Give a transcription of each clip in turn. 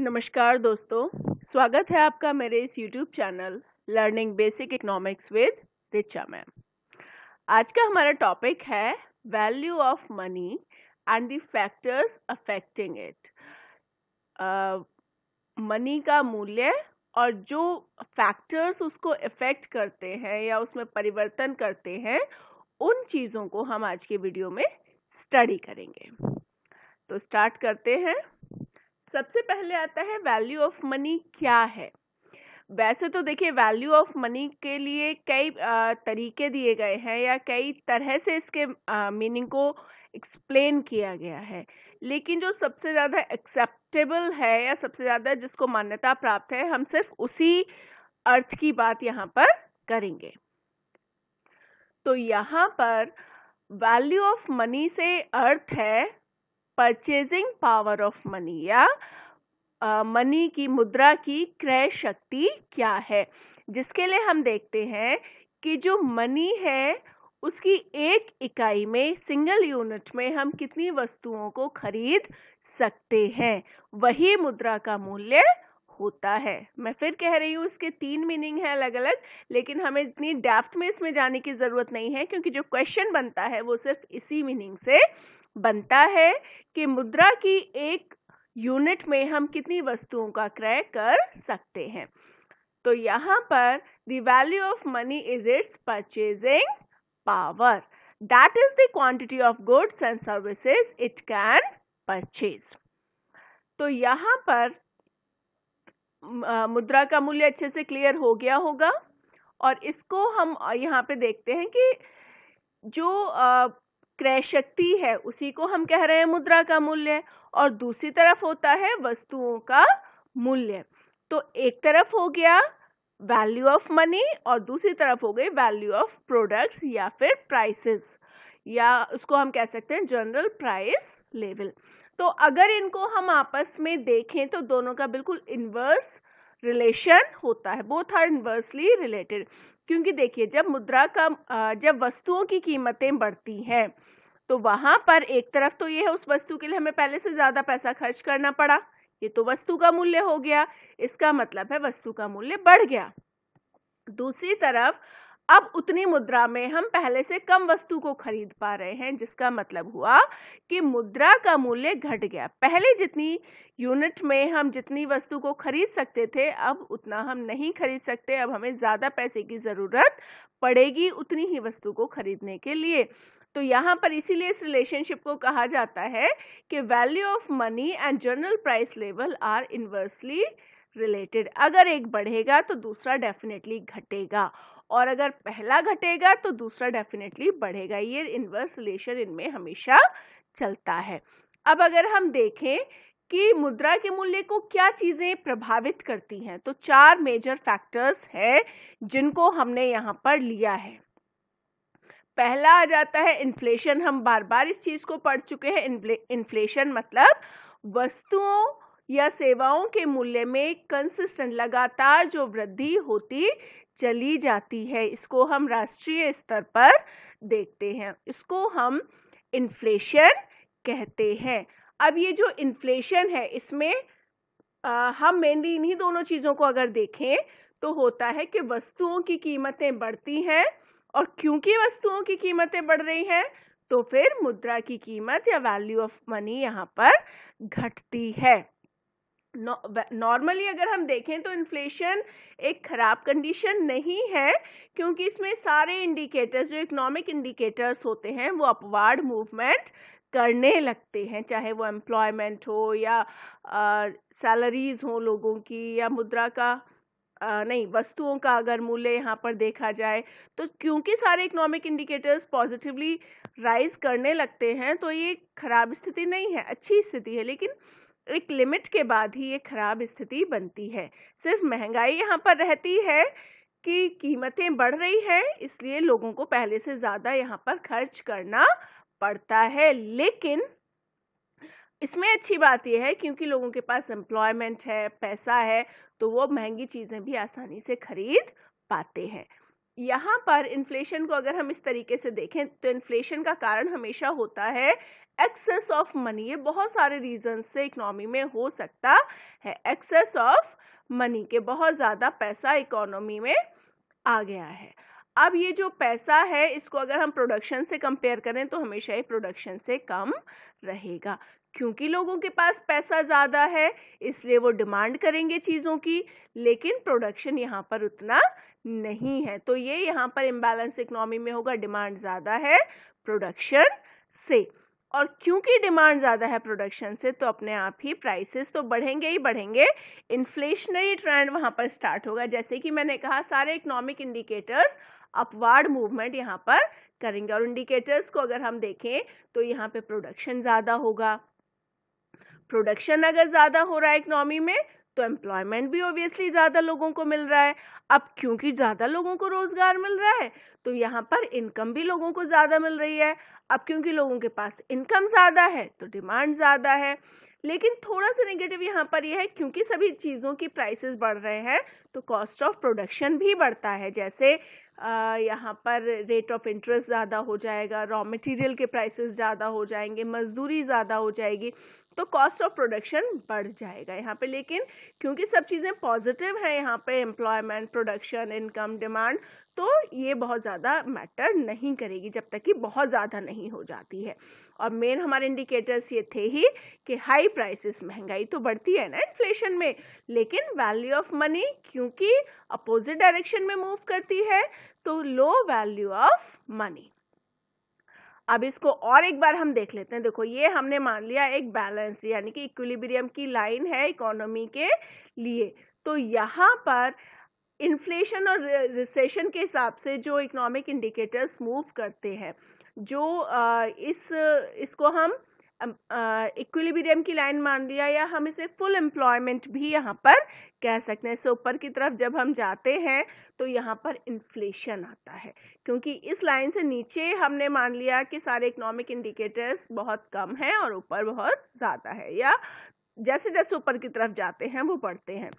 नमस्कार दोस्तों, स्वागत है आपका मेरे इस YouTube channel learning basic economics with Richa ma'am आज का हमारा टॉपिक है value of money and the factors affecting it money का मूल्य और जो फैक्टर्स उसको इफ़ेक्ट करते हैं या उसमें परिवर्तन करते हैं, उन चीज़ों को हम आज के वीडियो में स्टडी करेंगे। तो स्टार्ट करते हैं। सबसे पहले आता है वैल्यू ऑफ़ मनी क्या है? वैसे तो देखिए वैल्यू ऑफ़ मनी के लिए कई तरीके दिए गए हैं या कई तरह से इसके मीनिंग को एक्सप्लेन किया गया है। लेकिन जो सबसे ज़्यादा एक्सेप्टेबल है या सबसे ज़्यादा जिसको मान्यता प्राप्त है, हम सिर्फ़ उसी अर्थ की बात यहाँ पर करेंगे। तो यहाँ पर वैल्यू ऑफ़ मनी से अर्थ है परचेजिंग पावर ऑफ़ मनी या मनी की मुद्रा की क्रय शक्ति क्या है? जिसके लिए हम देखते हैं कि जो मनी है, उसकी एक इकाई में सिंगल यूनिट में हम कितनी वस्तुओं को खरीद सकते हैं? वही मुद्रा का मूल्य होता है। मैं फिर कह रही हूँ, इसके तीन मीनिंग है अलग अलग लेकिन हमें इतनी डेप्थ में इसमें जाने की ज़रूरत नहीं है, क्योंकि जो क्वेश्चन बनता है, वो सिर्फ़ इसी मीनिंग से बनता है कि मुद्रा की एक यूनिट में हम कितनी वस्तुओं का क्रय कर सकते हैं। तो यहाँ पर the value of money is its purchasing power that is the quantity of goods and services it can purchase तो यहाँ पर मुद्रा का मूल्य अच्छे से क्लियर हो गया होगा। और इसको हम यहाँ पे देखते हैं कि जो क्रय शक्ति है, उसी को हम कह रहे हैं मुद्रा का मूल्य। और दूसरी तरफ़ होता है वस्तुओं का मूल्य। तो एक तरफ़ हो गया वैल्यू ऑफ़ मनी और दूसरी तरफ़ हो गई वैल्यू ऑफ़ प्रोडक्ट्स या फिर प्राइसेस या उसको हम कह सकते हैं जनरल प्राइस लेवल तो अगर इनको हम आपस में देखें तो दोनों का बिल्कुल इन्वर्स रिलेशन होता है। बोथ आर इन्वर्सली रिलेटेड क्योंकि देखिए, जब मुद्रा का जब वस्तुओं की कीमतें बढ़ती हैं तो वहाँ पर एक तरफ़ तो ये है, उस वस्तु के लिए हमें पहले से ज़्यादा पैसा खर्च करना पड़ा। ये तो वस्तु का मूल्य हो गया, इसका मतलब है वस्तु का मूल्य बढ़ गया। दूसरी तरफ़, अब उतनी मुद्रा में हम पहले से कम वस्तु को खरीद पा रहे हैं, जिसका मतलब हुआ कि मुद्रा का मूल्य घट गया। पहले जितनी यूनिट में हम जितनी वस्तु को खरीद सकते थे, अब उतना हम नहीं खरीद सकते। अब हमें ज़्यादा पैसे की ज़रूरत पड़ेगी उतनी ही वस्तु को खरीदने के लिए। तो यहाँ पर इसीलिए इस रिलेशनशिप को कहा जाता है कि value of money and general price level are inversely related अगर एक बढ़ेगा तो दूसरा डेफिनेटली घटेगा और अगर पहला घटेगा तो दूसरा डेफिनेटली बढ़ेगा। ये इन्वर्स रिलेशन इनमें हमेशा चलता है। अब अगर हम देखें कि मुद्रा के मूल्य को क्या चीज़ें प्रभावित करती हैं तो चार मेजर फैक्टर्स हैं जिनको हमने यहाँ पर लिया है। पहला आ जाता है इन्फ्लेशन हम बार बार इस चीज़ को पढ़ चुके हैं। इन्फ्लेशन मतलब वस्तुओं या सेवाओं के मूल्य में कंसिस्टेंट लगातार जो वृद्धि होती चली जाती है इसको हम राष्ट्रीय स्तर पर देखते हैं। इसको हम इन्फ्लेशन कहते हैं। अब ये जो इन्फ्लेशन है इसमें आ, हम मेनली इन्हीं दोनों चीज़ों को अगर देखें तो होता है कि वस्तुओं की कीमतें बढ़ती हैं और क्योंकि वस्तुओं की कीमतें बढ़ रही हैं तो फिर मुद्रा की कीमत या वैल्यू ऑफ़ मनी यहाँ पर घटती है। नॉर्मली अगर हम देखें तो इन्फ्लेशन एक खराब कंडीशन नहीं है, क्योंकि इसमें सारे इंडिकेटर्स जो इकोनॉमिक इंडिकेटर्स होते हैं, वो अपवार्ड मूवमेंट करने लगते हैं, चाहे वो एम्प्लॉयमेंट हो या सैलरीज हो लोगों की या मुद्रा का। नहीं, वस्तुओं का अगर मूल्य यहाँ पर देखा जाए तो क्योंकि सारे इकोनॉमिक इंडिकेटर्स पॉजिटिवली राइज करने लगते हैं तो ये खराब स्थिति नहीं है, अच्छी स्थिति है, लेकिन एक लिमिट के बाद ही ये खराब स्थिति बनती है। सिर्फ़ महँगाई यहाँ पर रहती है कि कीमतें बढ़ रही है, इसलिए लोगों को पहले से ज़्यादा यहाँ पर खर्च करना पड़ता है, लेकिन इसमें अच्छी बात यह है, क्योंकि लोगों के पास एम्प्लॉयमेंट है, पैसा है तो वो महँगी चीज़ें भी आसानी से खरीद पाते हैं। यहाँ पर इन्फ्लेशन को अगर हम इस तरीके से देखें तो इन्फ्लेशन का कारण हमेशा होता है एक्सेस ऑफ़ मनी ये बहुत सारे रीजन से इकोनॉमी में हो सकता है। एक्सेस ऑफ़ मनी के बहुत ज़्यादा पैसा इकोनॉमी में आ गया है। अब ये जो पैसा है, इसको अगर हम प्रोडक्शन से कंपेयर करें तो हमेशा ये प्रोडक्शन से कम रहेगा। क्योंकि लोगों के पास पैसा ज़्यादा है, इसलिए वो डिमांड करेंगे चीज़ों की, लेकिन प्रोडक्शन यहाँ पर उतना नहीं है। तो ये यहाँ पर इम्बैलेंस इकोनॉमी में होगा, डिमांड ज़्यादा है प्रोडक्शन से। और क्योंकि डिमांड ज़्यादा है प्रोडक्शन से तो अपने आप ही प्राइसेस तो बढ़ेंगे ही बढ़ेंगे। इन्फ्लेशनरी ट्रेंड वहाँ पर स्टार्ट होगा। जैसे कि मैंने कहा, सारे इकोनॉमिक इंडिकेटर्स अपवार्ड मूवमेंट यहाँ पर करेंगे। और इंडिकेटर्स को अगर हम देखें तो यहाँ पे प्रोडक्शन ज़्यादा होगा। प्रोडक्शन अगर ज़्यादा हो रहा है इकनॉमी में तो एम्प्लॉयमेंट भी ऑब्वियसली ज़्यादा लोगों को मिल रहा है। अब क्योंकि ज़्यादा लोगों को रोज़गार मिल रहा है तो यहाँ पर इनकम भी लोगों को ज़्यादा मिल रही है। अब क्योंकि लोगों के पास इनकम ज़्यादा है तो डिमांड ज़्यादा है। लेकिन थोड़ा सा नेगेटिव यहाँ पर यह है, क्योंकि सभी चीज़ों की प्राइसेस बढ़ रहे हैं तो कॉस्ट ऑफ़ प्रोडक्शन भी बढ़ता है। जैसे यहाँ पर रेट ऑफ़ इंटरेस्ट ज़्यादा हो जाएगा रॉ मटेरियल के प्राइसेस ज़्यादा हो जाएँगे, मजदूरी ज़्यादा हो जाएगी। तो कॉस्ट ऑफ़ प्रोडक्शन बढ़ जाएगा यहाँ पे, लेकिन क्योंकि सब चीज़ें पॉजिटिव है यहाँ पे एम्प्लॉयमेंट प्रोडक्शन इनकम डिमांड तो ये बहुत ज़्यादा मैटर नहीं करेगी जब तक कि बहुत ज़्यादा नहीं हो जाती है। और मेन हमारे इंडिकेटर्स ये थे ही कि हाई प्राइसेस महँगाई तो बढ़ती है ना इन्फ्लेशन में, लेकिन वैल्यू ऑफ़ मनी क्योंकि अपोजिट डायरेक्शन में मूव करती है तो लो वैल्यू ऑफ़ मनी अब इसको और एक बार हम देख लेते हैं। देखो, ये हमने मान लिया एक बैलेंस यानी कि इक्विलिब्रियम की लाइन है इकोनॉमी के लिए। तो यहाँ पर इन्फ्लेशन और रिसेशन के हिसाब से जो इकोनॉमिक इंडिकेटर्स मूव करते हैं, जो इस, इसको हम इक्विलिब्रियम की लाइन मान लिया या हम इसे फुल एम्प्लॉयमेंट भी यहाँ पर कह सकते हैं। इससे ऊपर की तरफ़ जब हम जाते हैं तो यहाँ पर इन्फ्लेशन आता है। क्योंकि इस लाइन से नीचे हमने मान लिया कि सारे इकोनॉमिक इंडिकेटर्स बहुत कम हैं और ऊपर बहुत ज़्यादा है, या जैसे जैसे ऊपर की तरफ़ जाते हैं, वो बढ़ते हैं।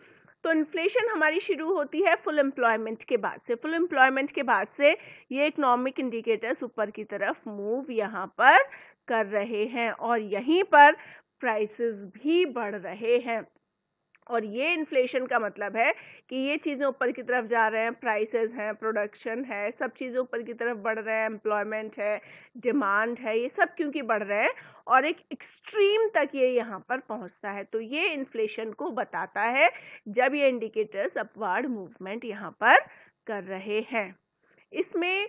तो इन्फ्लेशन हमारी शुरू होती है फुल एम्प्लॉयमेंट के बाद से। फुल एम्प्लॉयमेंट के बाद से ये इकोनॉमिक इंडिकेटर्स ऊपर की तरफ़ मूव यहाँ पर कर रहे हैं और यहीं पर प्राइसेस भी बढ़ रहे हैं। और ये इन्फ्लेशन का मतलब है कि ये चीज़ें ऊपर की तरफ़ जा रहे हैं प्राइसेस हैं प्रोडक्शन है, सब चीज़ें ऊपर की तरफ़ बढ़ रहे हैं एम्प्लॉयमेंट है डिमांड है, ये सब क्योंकि बढ़ रहे हैं? और एक एक्सट्रीम तक ये यहाँ पर पहुँचता है। तो ये इन्फ्लेशन को बताता है जब ये इंडिकेटर्स अपवार्ड मूवमेंट यहाँ पर कर रहे हैं। इसमें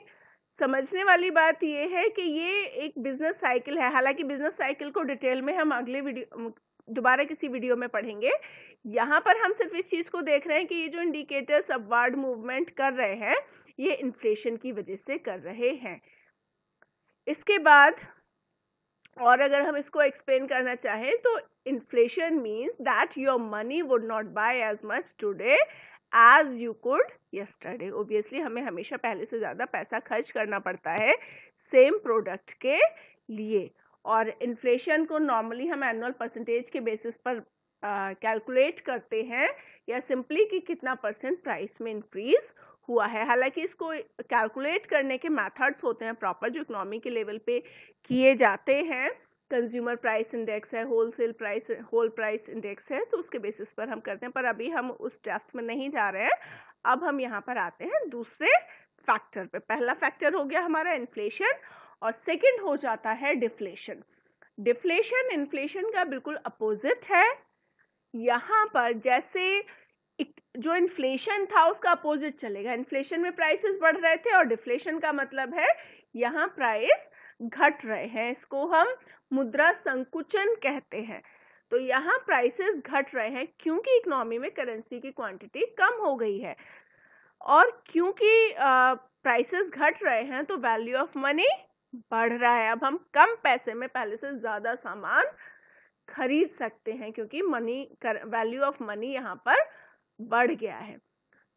समझने वाली बात ये है कि ये एक बिज़नेस साइकिल है। हालाँकि बिज़नेस साइकिल को डिटेल में हम अगले वीडियो दोबारा किसी वीडियो में पढ़ेंगे यहाँ पर हम सिर्फ़ इस चीज़ को देख रहे हैं कि ये जो इंडिकेटर्स अपवार्ड मूवमेंट कर रहे हैं, ये इन्फ्लेशन की वजह से कर रहे हैं। इसके बाद, और अगर हम इसको एक्सप्लेन करना चाहें तो inflation means that your money would not buy as much today as you could yesterday obviously हमें हमेशा पहले से ज़्यादा पैसा खर्च करना पड़ता है सेम प्रोडक्ट के लिए। और इन्फ्लेशन को नॉर्मली हम एनुअल परसेंटेज के बेसिस पर कैलकुलेट करते हैं या सिंपली कि कितना परसेंट प्राइस में इंक्रीज हुआ है। हालाँकि इसको कैलकुलेट करने के मेथड्स होते हैं प्रॉपर जो इकोनॉमी के लेवल पे किए जाते हैं। कंज्यूमर प्राइस इंडेक्स है wholesale price whole price index है तो उसके बेसिस पर हम करते हैं। पर अभी हम उस डेप्थ में नहीं जा रहे हैं। अब हम यहाँ पर आते हैं दूसरे फैक्टर पे। पहला फैक्टर हो गया हमारा इन्फ्लेशन और सेकंड हो जाता है डिफ्लेशन डिफ्लेशन इन्फ्लेशन का बिल्कुल अपोजिट है। यहाँ पर जैसे जो इन्फ्लेशन था उसका अपोजिट चलेगा। इन्फ्लेशन में प्राइसेस बढ़ रहे थे और डिफ्लेशन का मतलब है यहाँ प्राइस घट रहे हैं। इसको हम मुद्रा संकुचन कहते हैं। तो यहाँ प्राइसेस घट रहे हैं क्योंकि इकोनॉमी में करेंसी की क्वांटिटी कम हो गई है। और क्योंकि प्राइसेस घट रहे हैं तो वैल्यू ऑफ़ मनी बढ़ रहा है। अब हम कम पैसे में पहले से ज़्यादा सामान खरीद सकते हैं क्योंकि मनी वैल्यू ऑफ़ मनी यहाँ पर बढ़ गया है।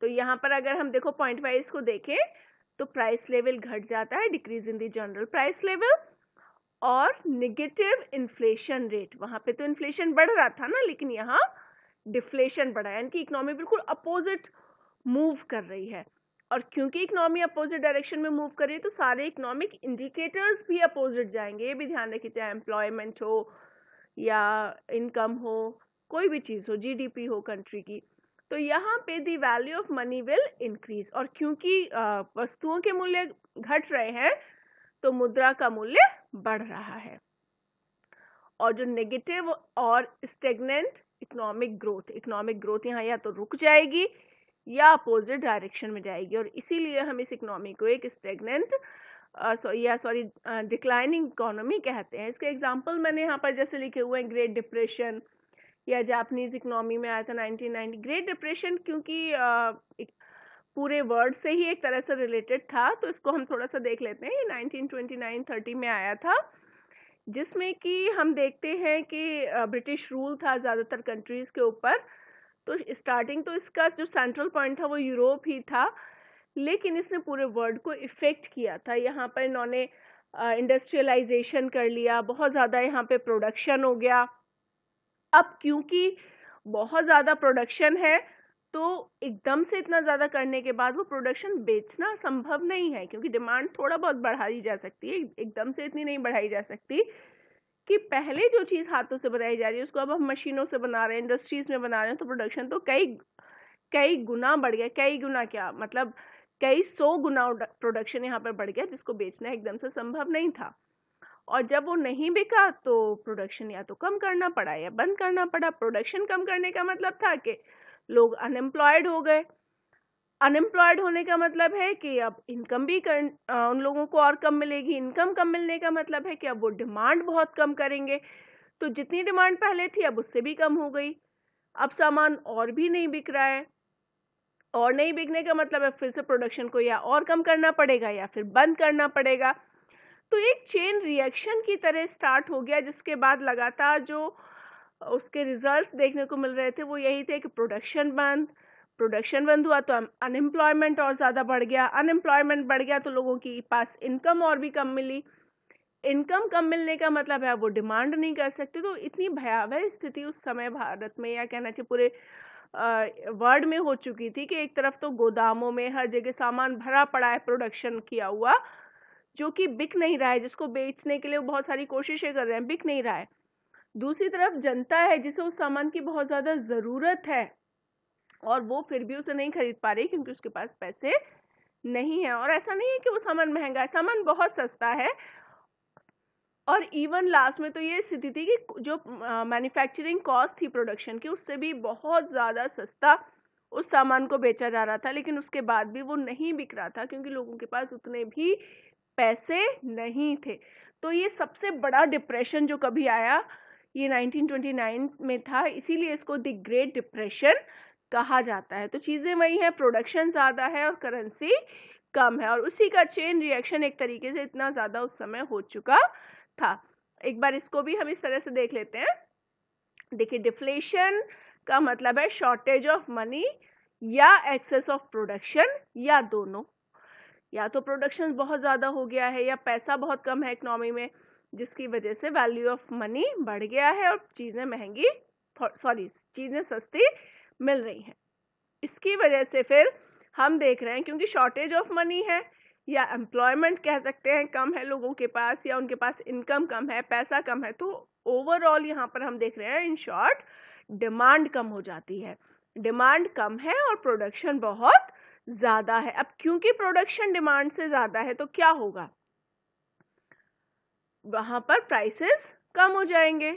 तो यहाँ पर अगर हम देखो पॉइंट वाइज को देखें तो प्राइस लेवल घट जाता है decrease in the general price level और निगेटिव इन्फ्लेशन रेट वहाँ पे तो इन्फ्लेशन बढ़ रहा था ना, लेकिन यहाँ डिफ्लेशन बढ़ा यानी कि इकोनॉमी बिल्कुल अपोजिट मूव कर रही है। और क्योंकि इकोनॉमी अपोजिट डायरेक्शन में मूव कर रही है तो सारे इकोनॉमिक इंडिकेटर्स भी अपोजिट जाएँगे। ये भी ध्यान रखिए, चाहे एम्प्लॉयमेंट हो या इनकम हो, कोई भी चीज़ हो जीडीपी हो कंट्री की तो यहाँ पे the value of money will increase और क्योंकि वस्तुओं के मूल्य घट रहे हैं तो मुद्रा का मूल्य बढ़ रहा है। और जो नेगेटिव और stagnant economic growth economic growth यहाँ या तो रुक जाएगी या अपोजिट डायरेक्शन में जाएगी और इसीलिए हम इस इकोनॉमी को एक स्टेगनेंट या सॉरी डिक्लाइनिंग इकोनॉमी कहते हैं। इसके एग्जांपल मैंने यहाँ पर जैसे लिखे हुए हैं ग्रेट डिप्रेशन या जापानीज इकोनॉमी में आया था 1990 ग्रेट डिप्रेशन क्योंकि पूरे वर्ल्ड से ही एक तरह से रिलेटेड था तो इसको हम थोड़ा सा देख लेते हैं। ये 1929-30 में आया था, जिसमें कि हम देखते हैं कि ब्रिटिश रूल था ज़्यादातर कंट्रीज़ के ऊपर। तो स्टार्टिंग तो इसका जो सेंट्रल पॉइंट था वो यूरोप ही था। लेकिन इसने पूरे वर्ल्ड को इफ़ेक्ट किया था। यहाँ पर इन्होंने इंडस्ट्रियलाइजेशन कर लिया, बहुत ज़्यादा यहाँ पे प्रोडक्शन हो गया। अब क्योंकि बहुत ज़्यादा प्रोडक्शन है तो एकदम से इतना ज़्यादा करने के बाद वो प्रोडक्शन बेचना संभव नहीं है, क्योंकि डिमांड थोड़ा बहुत बढ़ाई जा सकती है, एकदम से इतनी नहीं बढ़ाई जा सकती कि पहले जो चीज़ हाथों से बनाई जा रही है, उसको अब हम मशीनों से बना रहे हैं इंडस्ट्रीज़ में बना रहे हैं तो प्रोडक्शन तो कई कई गुना बढ़ गया, कई गुना क्या मतलब कई सौ गुना प्रोडक्शन यहाँ पर बढ़ गया, जिसको बेचना एकदम से संभव नहीं था। और जब वो नहीं बिका तो प्रोडक्शन या तो कम करना पड़ा या बंद करना पड़ा। प्रोडक्शन कम करने का मतलब था कि लोग अनएम्प्लॉयड हो गए। अनएम्प्लॉयड होने का मतलब है कि अब इनकम भी कर उन लोगों को और कम मिलेगी। इनकम कम मिलने का मतलब है कि अब वो डिमांड बहुत कम करेंगे। तो जितनी डिमांड पहले थी, अब उससे भी कम हो गई। अब सामान और भी नहीं बिक रहा है। और नहीं बिकने का मतलब है फिर से प्रोडक्शन को या और कम करना पड़ेगा या फिर बंद करना पड़ेगा। तो एक चेन रिएक्शन की तरह स्टार्ट हो गया, जिसके बाद लगातार जो उसके रिजल्ट्स देखने को मिल रहे थे, वो यही थे कि प्रोडक्शन बंद। प्रोडक्शन बंद हुआ तो अनएम्प्लॉयमेंट और ज़्यादा बढ़ गया। अनएम्प्लॉयमेंट बढ़ गया तो लोगों की पास इनकम और भी कम मिली। इनकम कम मिलने का मतलब है वो डिमांड नहीं कर सकते। तो इतनी भयावह स्थिति उस समय भारत में या कहना चाहिए पूरे वर्ल्ड में हो चुकी थी कि एक तरफ़ तो गोदामों में हर जगह सामान भरा पड़ा है प्रोडक्शन किया हुआ, जो कि बिक नहीं रहा है, जिसको बेचने के लिए बहुत सारी कोशिशें कर रहे हैं, बिक नहीं रहा है। दूसरी तरफ़ जनता है, जिसे उस सामान की बहुत ज़्यादा ज़रूरत है, और वो फिर भी उसे नहीं खरीद पा रही क्योंकि उसके पास पैसे नहीं है। और ऐसा नहीं है कि वो सामान महँगा है, सामान बहुत सस्ता है और इवन लास्ट में तो ये स्थिति थी कि जो मैन्युफैक्चरिंग कॉस्ट थी प्रोडक्शन की, उससे भी बहुत ज़्यादा सस्ता उस सामान को बेचा जा रहा था, लेकिन उसके बाद भी वो नहीं बिक रहा था क्योंकि लोगों के पास उतने भी पैसे नहीं थे। तो ये सबसे बड़ा डिप्रेशन जो कभी आया, ये 1929 में था, इसीलिए इसको द ग्रेट डिप्रेशन कहा जाता है। तो चीज़ें वही हैं प्रोडक्शन ज़्यादा है और करेंसी कम है, और उसी का चेन रिएक्शन एक तरीके से इतना ज़्यादा उस समय हो चुका था। एक बार इसको भी हम इस तरह से देख लेते हैं। देखिए डिफ्लेशन का मतलब है शॉर्टेज ऑफ़ मनी या एक्सेस ऑफ़ प्रोडक्शन या दोनों। या तो प्रोडक्शन बहुत ज़्यादा हो गया है या पैसा बहुत कम है इकोनॉमी में, जिसकी वजह से वैल्यू ऑफ़ मनी बढ़ गया है और चीज़ें महँगी सॉरी चीज़ें सस्ती मिल रही हैं। इसकी वजह से फिर हम देख रहे हैं क्योंकि शॉर्टेज ऑफ़ मनी है या एम्प्लॉयमेंट कह सकते हैं, कम है लोगों के पास या उनके पास इनकम कम है, पैसा कम है तो ओवरऑल यहाँ पर हम देख रहे हैं इन शॉर्ट डिमांड कम हो जाती है। डिमांड कम है और प्रोडक्शन बहुत ज़्यादा है। अब क्योंकि प्रोडक्शन डिमांड से ज़्यादा है तो क्या होगा? वहाँ पर प्राइसेस कम हो जाएँगे।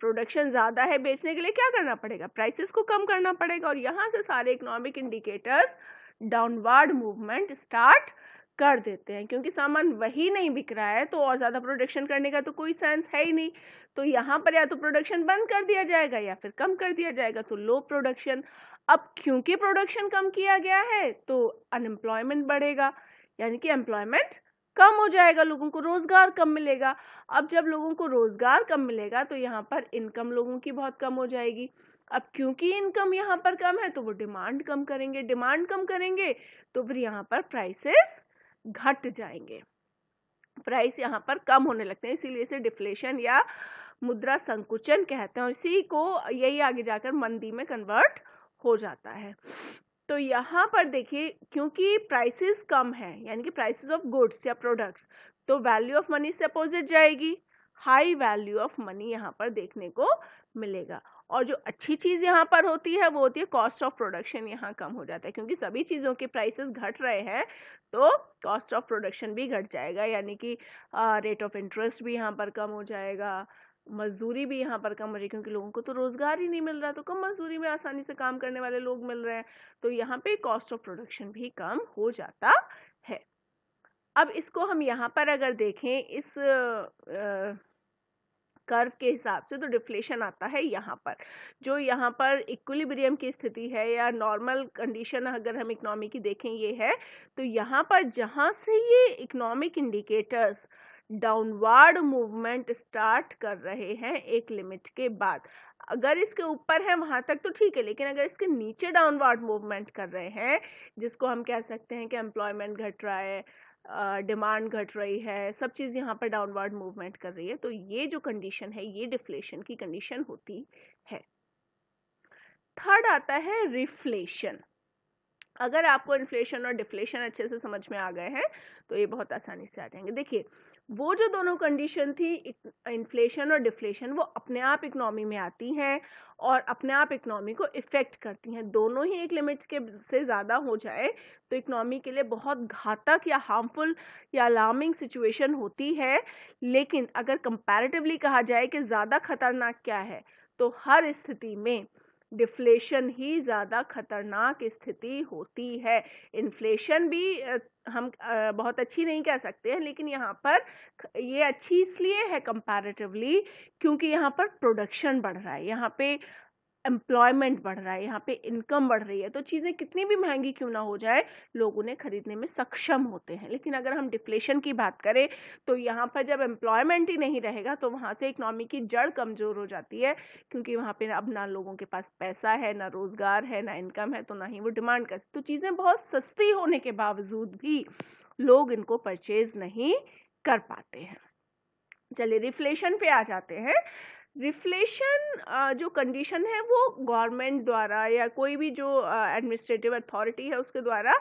प्रोडक्शन ज़्यादा है बेचने के लिए क्या करना पड़ेगा? प्राइसेस को कम करना पड़ेगा और यहाँ से सारे economic indicators downward movement start कर देते हैं, क्योंकि सामान वही नहीं बिक रहा है तो और ज़्यादा प्रोडक्शन करने का तो कोई सेंस है ही नहीं। तो यहाँ पर या तो प्रोडक्शन बंद कर दिया जाएगा या फिर कम कर दिया जाएगा तो लो प्रोडक्शन अब क्योंकि प्रोडक्शन कम किया गया है तो अनएम्प्लॉयमेंट बढ़ेगा, यानी कि एम्प्लॉयमेंट कम हो जाएगा, लोगों को रोज़गार कम मिलेगा। अब जब लोगों को रोज़गार कम मिलेगा तो यहाँ पर इनकम लोगों की बहुत कम हो जाएगी। अब क्योंकि इनकम यहाँ पर कम है तो वो डिमांड कम करेंगे डिमांड कम करेंगे तो फिर यहाँ पर प्राइसेस घट जाएँगे। प्राइस यहाँ पर कम होने लगते हैं, इसीलिए इसे डिफ्लेशन या मुद्रा संकुचन कहते हैं इसी को यही आगे जाकर मंदी में कन्वर्ट हो जाता है। तो यहाँ पर देखिए, क्योंकि प्राइसेस कम है, यानी कि प्राइसेस ऑफ़ गुड्स या प्रोडक्ट्स तो वैल्यू ऑफ़ मनी से अपोजिट जाएगी। हाई वैल्यू ऑफ़ मनी यहाँ पर देखने को मिलेगा। और जो अच्छी चीज़ यहाँ पर होती है वो होती है कॉस्ट ऑफ़ प्रोडक्शन यहाँ कम हो जाता है क्योंकि सभी चीज़ों के प्राइसेस घट रहे हैं तो कॉस्ट ऑफ़ प्रोडक्शन भी घट जाएगा यानी कि रेट ऑफ़ इंटरेस्ट भी यहाँ पर कम हो जाएगा मजदूरी भी यहाँ पर कम हो रही क्योंकि लोगों को तो रोज़गार ही नहीं मिल रहा तो कम मजदूरी में आसानी से काम करने वाले लोग मिल रहे हैं तो यहाँ पे कॉस्ट ऑफ़ प्रोडक्शन भी कम हो जाता है। अब इसको हम यहाँ पर अगर देखें इस आ, कर्व के हिसाब से तो डिफ्लेशन आता है यहाँ पर। जो यहाँ पर इक्विलिब्रियम की स्थिति है या नॉर्मल कंडीशन अगर हम इकोनॉमी की देखें, ये है तो यहाँ पर जहाँ से ये economic indicators downward movement start कर रहे हैं एक लिमिट के बाद, अगर इसके ऊपर है वहाँ तक तो ठीक है, लेकिन अगर इसके नीचे डाउनवर्ड मूवमेंट कर रहे हैं, जिसको हम कह सकते हैं कि एम्प्लॉयमेंट घट रहा है डिमांड घट रही है, सब चीज़ यहाँ पर डाउनवर्ड मूवमेंट कर रही है तो ये जो कंडीशन है, ये डिफ्लेशन की कंडीशन होती है। थर्ड आता है रिफ्लेशन। अगर आपको इन्फ्लेशन और डिफ्लेशन अच्छे से समझ में आ गए हैं तो ये बहुत आसानी से आ जाएँगे। देखिए वो जो दोनों कंडीशन थी इन्फ्लेशन और डिफ्लेशन वो अपने आप इकोनॉमी में आती हैं और अपने आप इकोनॉमी को इफ़ेक्ट करती हैं। दोनों ही एक लिमिट के से ज़्यादा हो जाए तो इकोनॉमी के लिए बहुत घातक या हार्मफुल या अलार्मिंग सिचुएशन होती है। लेकिन अगर कंपैरेटिवली कहा जाए कि ज़्यादा खतरनाक क्या है तो हर स्थिति में डिफ्लेशन ही ज़्यादा खतरनाक स्थिति होती है। इन्फ्लेशन भी हम बहुत अच्छी नहीं कह सकते हैं, लेकिन यहाँ पर ये अच्छी इसलिए है कंपैरेटिवली क्योंकि यहाँ पर प्रोडक्शन बढ़ रहा है। यहाँ पे एम्प्लॉयमेंट बढ़ रहा है, यहाँ पे इनकम बढ़ रही है तो चीज़ें कितनी भी महँगी क्यों ना हो जाए, लोग उन्हें खरीदने में सक्षम होते हैं। लेकिन अगर हम डिफ्लेशन की बात करें तो यहाँ पर जब एम्प्लॉयमेंट ही नहीं रहेगा तो वहाँ से इकोनॉमी की जड़ कमज़ोर हो जाती है, क्योंकि वहाँ पर अब ना लोगों के पास पैसा है, ना रोज़गार है, ना इनकम है तो ना ही वो डिमांड कर तो चीज़ें बहुत सस्ती होने के बावजूद भी लोग इनको परचेज नहीं कर पाते हैं। चलिए रिफ्लेशन पे आ जाते हैं। रिफ्लेशन जो कंडीशन है वो गवर्नमेंट द्वारा या कोई भी जो एडमिनिस्ट्रेटिव अथॉरिटी है उसके द्वारा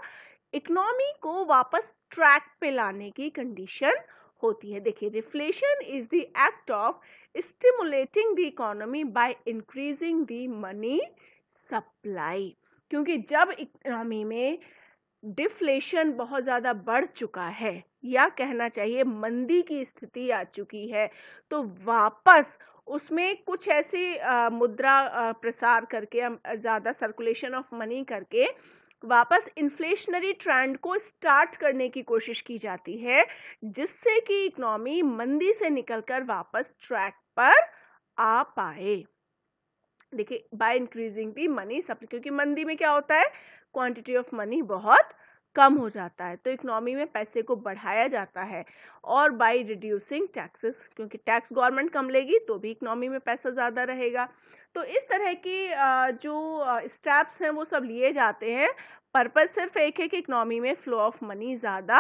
इकोनॉमी को वापस ट्रैक पे लाने की कंडीशन होती है। देखिए reflation is the act of stimulating the economy by increasing the money supply क्योंकि जब इकोनॉमी में डिफ्लेशन बहुत ज़्यादा बढ़ चुका है या कहना चाहिए मंदी की स्थिति आ चुकी है तो वापस उसमें कुछ ऐसे मुद्रा प्रसार करके ज़्यादा सर्कुलेशन ऑफ़ मनी करके वापस इन्फ्लेशनरी ट्रेंड को स्टार्ट करने की कोशिश की जाती है, जिससे कि इकोनॉमी मंदी से निकलकर वापस ट्रैक पर आ पाए। देखिए by increasing the money supply क्योंकि मंदी में क्या होता है? क्वांटिटी ऑफ़ मनी बहुत कम हो जाता है। तो इकोनॉमी में पैसे को बढ़ाया जाता है और बाय रिड्यूसिंग टैक्सेस क्योंकि टैक्स गवर्नमेंट कम लेगी तो भी इकोनॉमी में पैसा ज़्यादा रहेगा। तो इस तरह की जो स्टेप्स हैं वो सब लिए जाते हैं। पर्पज सिर्फ़ एक है कि इकोनॉमी में फ्लो ऑफ़ मनी ज़्यादा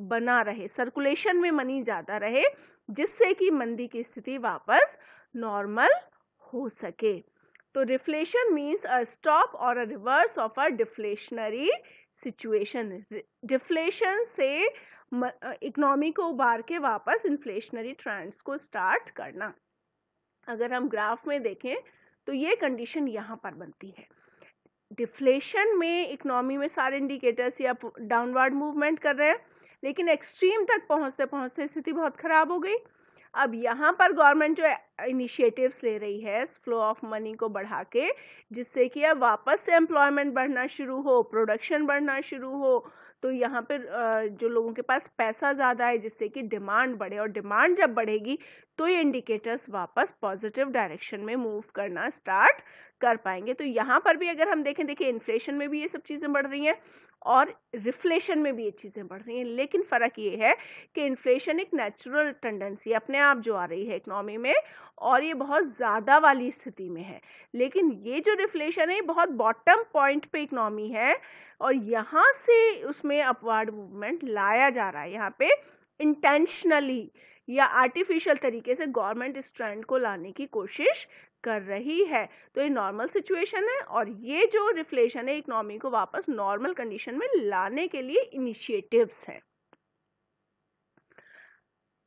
बना रहे सर्कुलेशन में मनी ज़्यादा रहे, जिससे कि मंदी की स्थिति वापस नॉर्मल हो सके। तो रिफ्लेशन मीन्स अ स्टॉप और a reverse of a deflationary situation deflation से इकोनॉमी को उबार के वापस इन्फ्लेशनरी ट्रेंड्स को स्टार्ट करना। अगर हम ग्राफ में देखें तो ये कंडीशन यहाँ पर बनती है। डिफ्लेशन में इकोनॉमी में सारे इंडिकेटर्स या डाउनवर्ड मूवमेंट कर रहे हैं, लेकिन एक्सट्रीम तक पहुँचते पहुँचते स्थिति बहुत ख़राब हो गई। अब यहाँ पर गवर्नमेंट जो इनिशिएटिव्स ले रही है फ्लो ऑफ़ मनी को बढ़ा के, जिससे कि अब वापस से एम्प्लॉयमेंट बढ़ना शुरू हो प्रोडक्शन बढ़ना शुरू हो तो यहाँ पर जो लोगों के पास पैसा ज़्यादा है, जिससे कि डिमांड बढ़े और डिमांड जब बढ़ेगी तो ये इंडिकेटर्स वापस पॉजिटिव डायरेक्शन में मूव करना स्टार्ट कर पाएँगे। तो यहाँ पर भी अगर हम देखें, देखिए इन्फ्लेशन में भी ये सब चीज़ें बढ़ रही हैं। और रिफ्लेशन में भी ये चीज़ें बढ़ रही हैं। लेकिन फ़र्क ये है कि इन्फ्लेशन एक नेचुरल टेंडेंसी अपने आप जो आ रही है इकनॉमी में और ये बहुत ज़्यादा वाली स्थिति में है। लेकिन ये जो रिफ्लेशन है बहुत बॉटम पॉइंट पे इकनॉमी है और यहाँ से उसमें अपवर्ड मूवमेंट लाया जा रहा है। यहाँ पे इंटेंशनली या आर्टिफिशियल तरीके से गवर्नमेंट इस ट्रेंड को लाने की कोशिश कर रही है। तो ये नॉर्मल सिचुएशन है और ये जो रिफ्लेशन है इकोनॉमी को वापस नॉर्मल कंडीशन में लाने के लिए इनिशिएटिव्स है।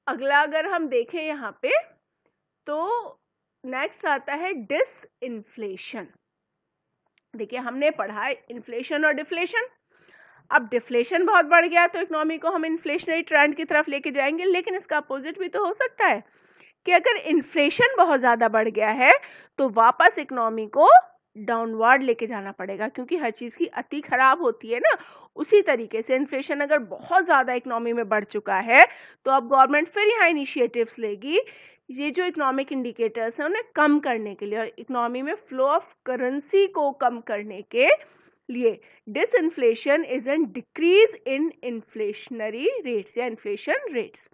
अगला अगर हम देखें यहाँ पे तो नेक्स्ट आता है डिस इन्फ्लेशन देखिए, हमने पढ़ा है इन्फ्लेशन और डिफ्लेशन अब डिफ्लेशन बहुत बढ़ गया तो इकोनॉमी को हम इन्फ्लेशनरी ट्रेंड की तरफ़ लेके जाएँगे, लेकिन इसका अपोजिट भी तो हो सकता है। कि अगर इन्फ्लेशन बहुत ज़्यादा बढ़ गया है तो वापस इकोनॉमी को डाउनवर्ड लेके जाना पड़ेगा, क्योंकि हर चीज़ की अति खराब होती है ना। उसी तरीके से इन्फ्लेशन अगर बहुत ज़्यादा इकोनॉमी में बढ़ चुका है तो अब गवर्नमेंट फिर यहाँ इनिशिएटिव्स लेगी। ये जो इकोनॉमिक इंडिकेटर्स हैं, उन्हें कम करने के लिए और इकोनॉमी में फ्लो ऑफ़ करेंसी को कम करने के लिए disinflation is an decrease in inflationary rates या inflation rates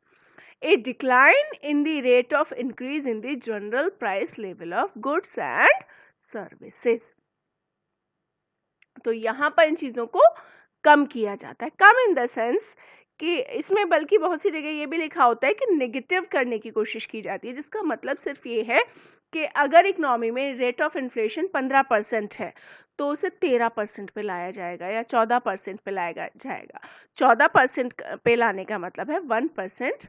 a decline in the rate of increase in the general price level of goods and services. तो यहाँ पर इन चीज़ों को कम किया जाता है। कम इन द सेंस कि इसमें बल्कि बहुत सी जगह ये भी लिखा होता है कि नेगेटिव करने की कोशिश की जाती है, जिसका मतलब सिर्फ़ ये है कि अगर इकोनॉमी में रेट ऑफ़ इन्फ्लेशन पंद्रह परसेंट है तो उसे तेरह परसेंट पे लाया जाएगा या चौदह परसेंट पे लाया जाएगा। चौदह परसेंट पे लाने का मतलब है वन परसेंट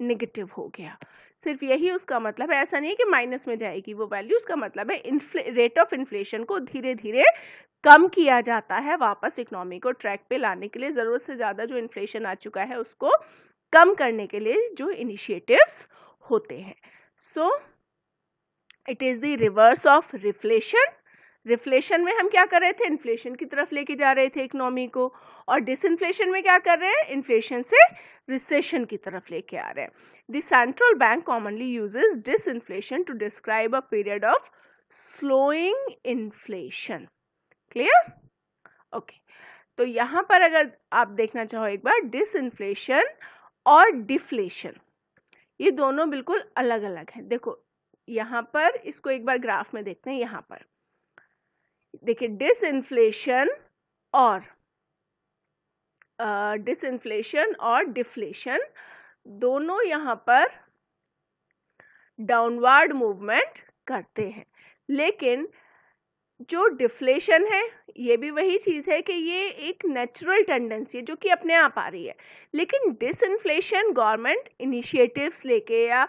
निगेटिव हो गया। सिर्फ़ यही उसका मतलब है, ऐसा नहीं है कि माइनस में जाएगी वो वैल्यू उसका मतलब है रेट ऑफ़ इन्फ्लेशन को धीरे धीरे कम किया जाता है वापस इकोनॉमी को ट्रैक पे लाने के लिए। ज़रूरत से ज़्यादा जो इन्फ्लेशन आ चुका है उसको कम करने के लिए जो इनिशिएटिव्स होते हैं। So it is the reverse of reflation reflation में हम क्या कर रहे थे? इन्फ्लेशन की तरफ़ लेके जा रहे थे इकोनॉमी को। और डिसइन्फ्लेशन में क्या कर रहे हैं? इन्फ्लेशन से रिसेशन की तरफ़ लेके आ रहे हैं। The central bank commonly uses disinflation to describe a period of slowing inflation clear okay तो यहाँ पर अगर आप देखना चाहो एक बार डिसइन्फ्लेशन और डिफ्लेशन ये दोनों बिल्कुल अलग अलग हैं। देखो, यहाँ पर, इसको एक बार ग्राफ में देखते हैं, यहाँ पर। देखिए डिसइन्फ्लेशन और डिसइन्फ्लेशन और डिफ्लेशन दोनों यहाँ पर डाउनवर्ड मूवमेंट करते हैं। लेकिन जो डिफ्लेशन है, ये भी वही चीज़ है कि ये एक नेचुरल टेंडेंसी है जो कि अपने आप आ रही है। लेकिन डिस डिसइन्फ्लेशन गवर्नमेंट इनिशिएटिव्स लेके या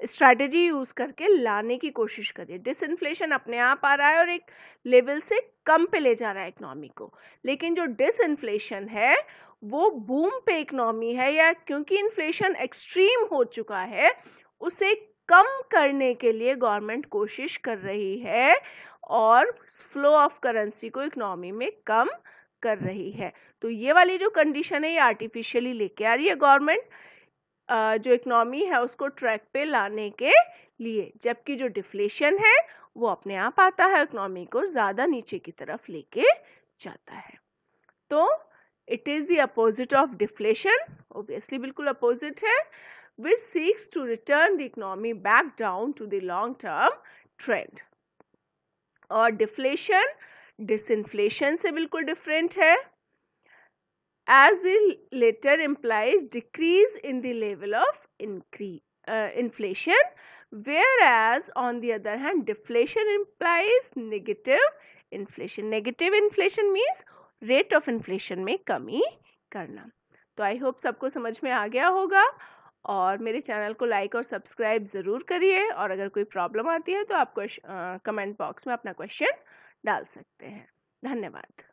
स्ट्रैटेजी यूज़ करके लाने की कोशिश करिए डिसइन्फ्लेशन अपने आप आ रहा है और एक लेवल से कम पे ले जा रहा है इकोनॉमी को। लेकिन जो डिसइन्फ्लेशन है, वो बूम पे इकोनॉमी है या क्योंकि इन्फ्लेशन एक्सट्रीम हो चुका है, उसे कम करने के लिए गवर्नमेंट कोशिश कर रही है और फ्लो ऑफ़ करेंसी को इकोनॉमी में कम कर रही है। तो ये वाली जो कंडीशन है, ये आर्टिफिशियली लेके आ रही है गवर्नमेंट जो इकनॉमी है उसको ट्रैक पे लाने के लिए, जबकि जो डिफ्लेशन है, वो अपने आप आता है इकनॉमी को ज़्यादा नीचे की तरफ़ लेके जाता है। तो it is the opposite of deflation obviously बिल्कुल अपोजिट है which seeks to return the economy back down to the long term trend और डिफ्लेशन डिसइन्फ्लेशन से बिल्कुल डिफरेंट है। As the latter implies decrease in the level of increase, uh, inflation whereas on the other hand deflation implies negative inflation negative inflation means rate of inflation में कमी करना तो I hope सबको समझ में आ गया होगा और मेरे चैनल को लाइक और सब्सक्राइब ज़रूर करिए और अगर कोई प्रॉब्लम आती है तो आप कमेंट बॉक्स में अपना क्वेश्चन डाल सकते हैं धन्यवाद